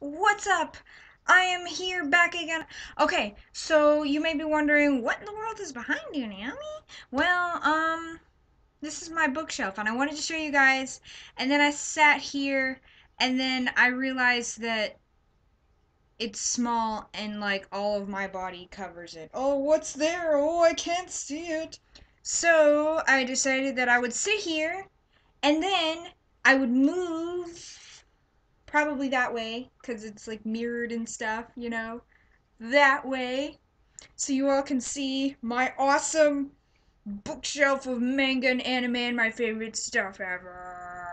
What's up? I am here back again. Okay, so you may be wondering, what in the world is behind you, Naomi? Well, um, this is my bookshelf, and I wanted to show you guys. And then I sat here, and then I realized that it's small, and like all of my body covers it. Oh, what's there? Oh, I can't see it. So I decided that I would sit here, and then I would move probably that way because it's like mirrored and stuff, you know, that way. So you all can see my awesome bookshelf of manga and anime and my favorite stuff ever.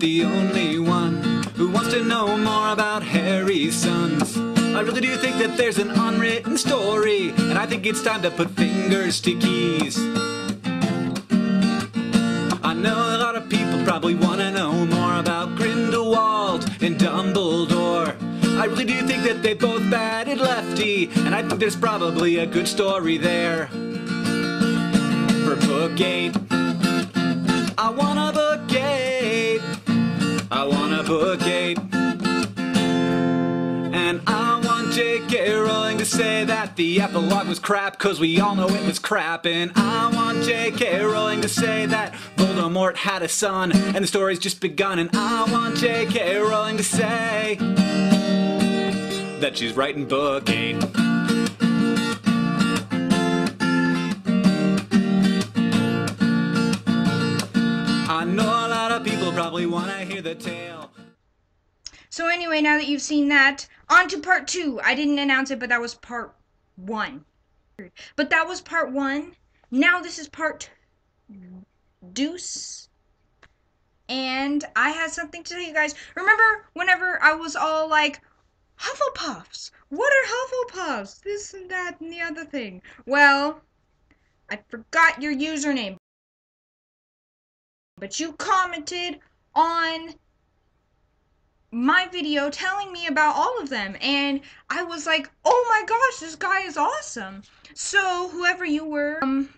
The only one who wants to know more about Harry's sons. I really do think that there's an unwritten story, and I think it's time to put fingers to keys. I know a lot of people probably want to know more about Grindelwald and Dumbledore. I really do think that they both batted lefty, and I think there's probably a good story there. For book eight, I want a book eight. I a book. And I want J.K. Rowling to say that the epilogue was crap, cause we all know it was crap. And I want J.K. Rowling to say that Voldemort had a son, and the story's just begun. And I want J.K. Rowling to say that she's writing book eight. I know a lot of people probably want to hear the tale. So anyway, now that you've seen that, on to part two. I didn't announce it, but that was part one. But that was part one. Now this is part deuce. And I had something to tell you guys. Remember whenever I was all like, Hufflepuffs? What are Hufflepuffs? This and that and the other thing. Well, I forgot your username. But you commented on my video telling me about all of them and I was like, "Oh my gosh, this guy is awesome." So, whoever you were, um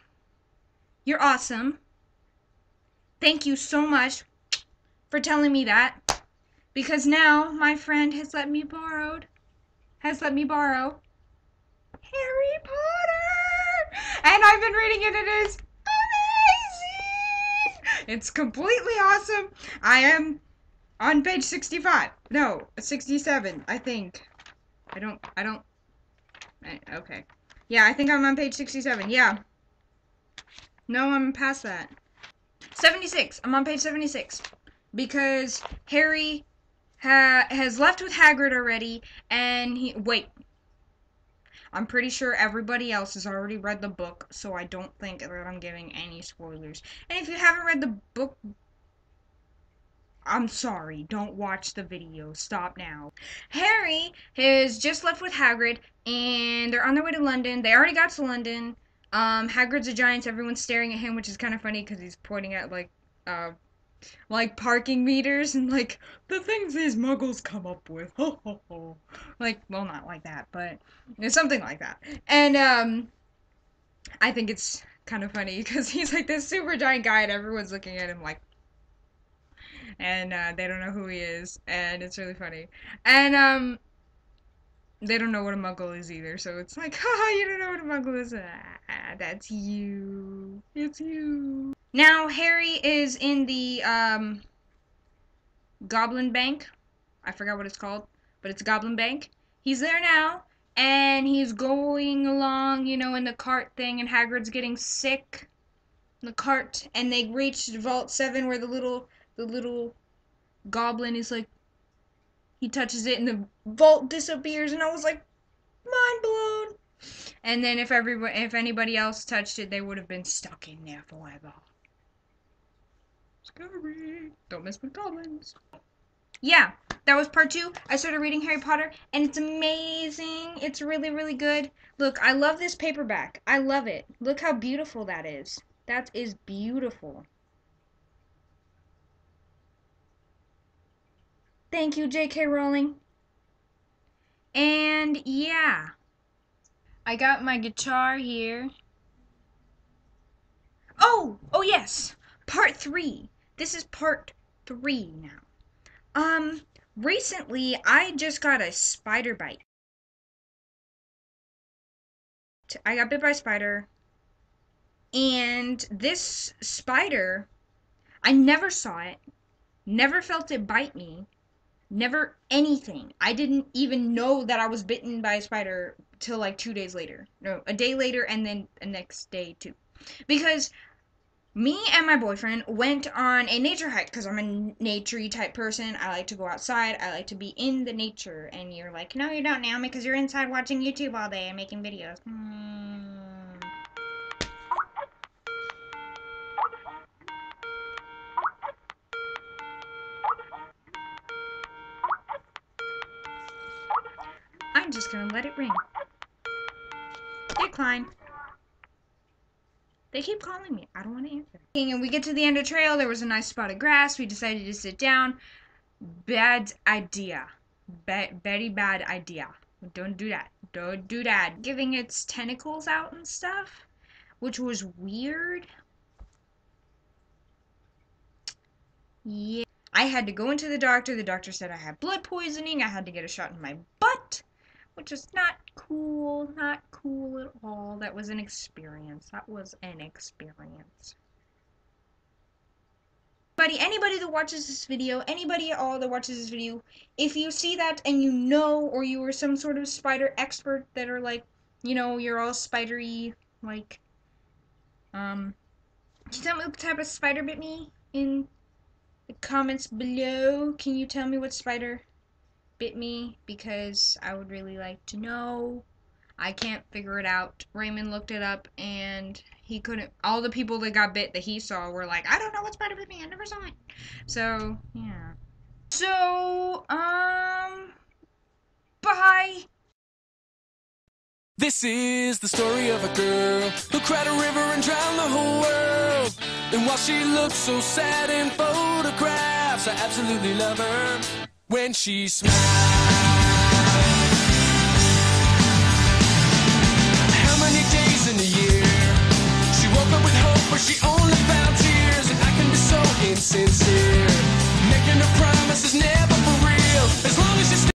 you're awesome. Thank you so much for telling me that because now my friend has let me borrowed has let me borrow Harry Potter and I've been reading it it is amazing. It's completely awesome. I am on page 65 no 67 i think. I don't i don't I, okay. Yeah i think i'm on page 67 yeah. No i'm past that. 76 i'm on page 76 because harry ha- has left with hagrid already and he wait. I'm pretty sure everybody else has already read the book so i don't think that i'm giving any spoilers. And if you haven't read the book I'm sorry, don't watch the video. Stop now. Harry has just left with Hagrid, and they're on their way to London. They already got to London. Um, Hagrid's a giant. So everyone's staring at him, which is kind of funny because he's pointing at like, uh, like parking meters and like the things these Muggles come up with. Ho ho ho. Like, well, not like that, but something like that. And um, I think it's kind of funny because he's like this super giant guy, and everyone's looking at him like and uh, they don't know who he is, and it's really funny. And um, they don't know what a muggle is either, so it's like, haha, you don't know what a muggle is. Ah, that's you. It's you. Now Harry is in the um, Goblin Bank. I forgot what it's called, but it's Goblin Bank. He's there now, and he's going along, you know, in the cart thing, and Hagrid's getting sick. in The cart, and they reach Vault Seven, where the little the little goblin is like he touches it and the vault disappears and I was like mind blown. And then if everyone if anybody else touched it they would have been stuck in there forever. Scary. Don't mess with goblins. Yeah, that was part two. I started reading Harry Potter and it's amazing. It's really, really good. Look, I love this paperback. I love it. Look how beautiful that is. That is beautiful. Thank you, J.K. Rowling. And yeah, I got my guitar here. Oh, oh yes, part three. This is part three now. Um, recently I just got a spider bite. I got bit by a spider. And this spider, I never saw it, never felt it bite me, never anything. I didn't even know that I was bitten by a spider till like two days later. No, a day later, and then the next day too. Because me and my boyfriend went on a nature hike because I'm a naturey type person. I like to go outside. I like to be in the nature. And you're like, no, you don't, Naomi, because you're inside watching YouTube all day and making videos. Hmm. I'm just gonna let it ring. Decline. They keep calling me. I don't want to answer. And we get to the end of the trail. There was a nice spot of grass. We decided to sit down. Bad idea. Be- very bad idea. Don't do that. Don't do that. Giving its tentacles out and stuff, which was weird. Yeah. I had to go into the doctor. The doctor said I had blood poisoning. I had to get a shot in my butt which is not cool, not cool at all. That was an experience. That was an experience. Anybody, anybody that watches this video, anybody at all that watches this video, if you see that and you know, or you are some sort of spider expert that are like, you know, you're all spidery, like, um, can you tell me what type of spider bit me in the comments below? Can you tell me what spider bit me because I would really like to know. I can't figure it out. Raymond looked it up and he couldn't. All the people that got bit that he saw were like, I don't know what's spider bit me. I never saw it. So, yeah. So, um, bye. This is the story of a girl who cried a river and drowned the whole world. And while she looks so sad in photographs, I absolutely love her when she smiles.